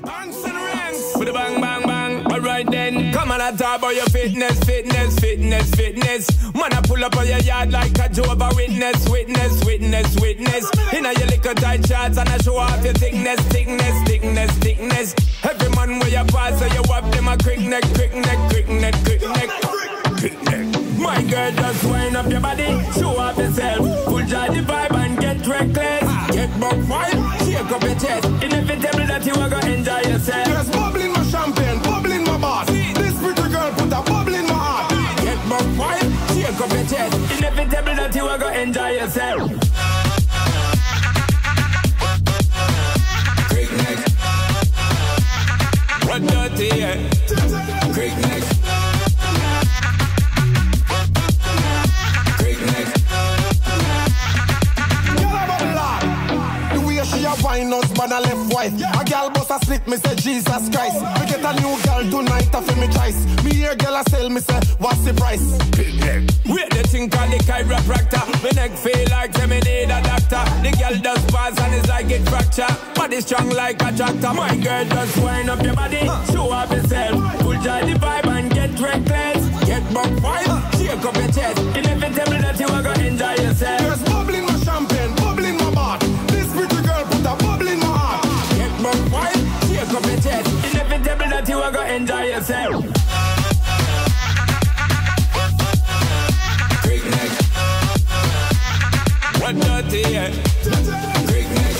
With a bang, bang, bang. Alright then, come on and talk about your fitness, fitness, fitness, fitness. Man, I pull up on your yard like a Jehovah Witness, witness, witness, witness. In a your little tight shorts and I show off your thickness, thickness, thickness, thickness. Every man where you pass, so you have them a crick neck, crick neck, crick neck, crick neck, crick neck. My girl, just wind up your body, show off yourself. Full joy the vibe and get reckless. Get buck wild, shake up your chest. Shake up your chest. Inevitable that you are gonna enjoy yourself. Crick neck. What dirty, yeah. Crick neck. A wine husband a left wife. A girl bust a slip, me say Jesus Christ. Me get a new girl tonight, I feel me choice. Me hear girl a sell, me say what's the price? Big neck. Wait the thing called the chiropractor. My neck feel like say me need a doctor. The girl does pass and it's like it fracture. Body strong like a tractor. My girl just wind up your body, show off yourself. Full joy the vibe up your chest. Inevitable that you are gonna enjoy yourself. Crick neck. What dirty, yeah. Crick neck.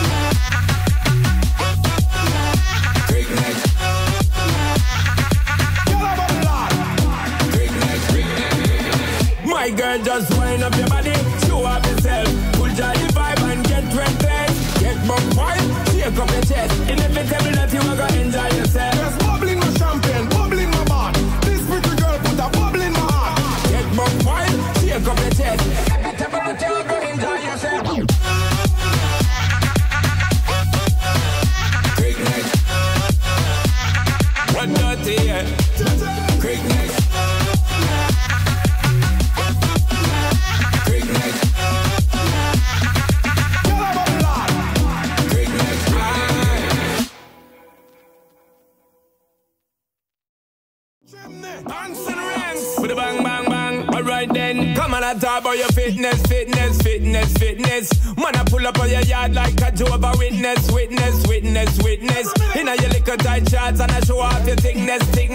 Neck. My girl, just wind up your body, show off yourself. Yeah. Neck. Girl a bubble hard. Quick Alright then, come on and talk about your fitness, fitness, fitness, fitness. Man, I pull up on your yard like a Jehovah Witness, witness, witness, witness. In a your little tight shorts and I show off your thickness, thickness.